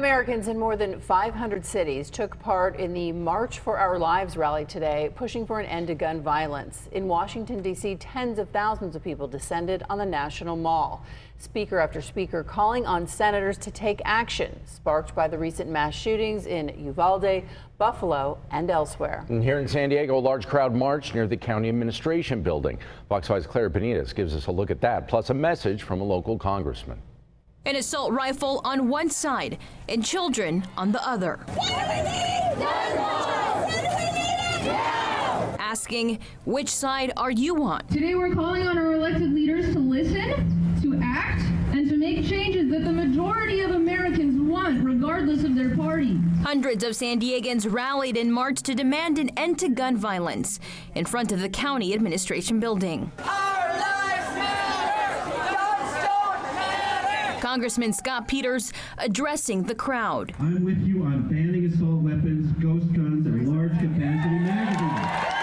Americans in more than 500 cities took part in the March for Our Lives rally today, pushing for an end to gun violence. In Washington, D.C., tens of thousands of people descended on the National Mall. Speaker after speaker calling on senators to take action, sparked by the recent mass shootings in Uvalde, Buffalo, and elsewhere. And here in San Diego, a large crowd marched near the county administration building. Fox 5's Claire Benitez gives us a look at that, plus a message from a local congressman. An assault rifle on one side and children on the other. Asking, which side are you on? Today we're calling on our elected leaders to listen, to act, and to make changes that the majority of Americans want, regardless of their party. Hundreds of San Diegans rallied in March to demand an end to gun violence in front of the county administration building. Congressman Scott Peters addressing the crowd. I'm with you on banning assault weapons, ghost guns, and large capacity magazines.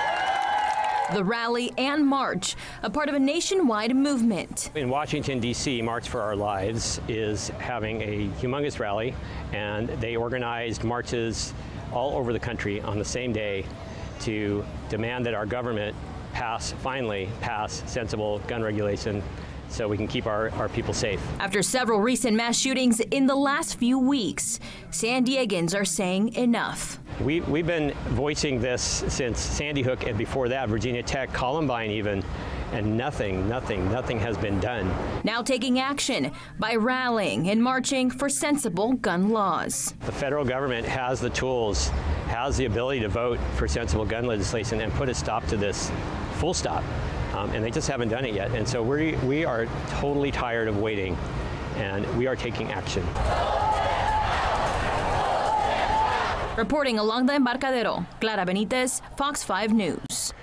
The rally and march, a part of a nationwide movement. In Washington, D.C., March for Our Lives is having a humongous rally, and they organized marches all over the country on the same day to demand that our government pass, finally pass sensible gun regulation so we can keep our, our people safe. After several recent mass shootings in the last few weeks, San Diegans are saying enough. We, we've been voicing this since Sandy Hook and before that, Virginia Tech, Columbine even, and nothing, nothing, nothing has been done. Now taking action by rallying and marching for sensible gun laws. The federal government has the tools, has the ability to vote for sensible gun legislation and put a stop to this, full stop um, and they just haven't done it yet. And so we we are totally tired of waiting, and we are taking action. Reporting along the Embarcadero, Clara Benitez, Fox 5 News.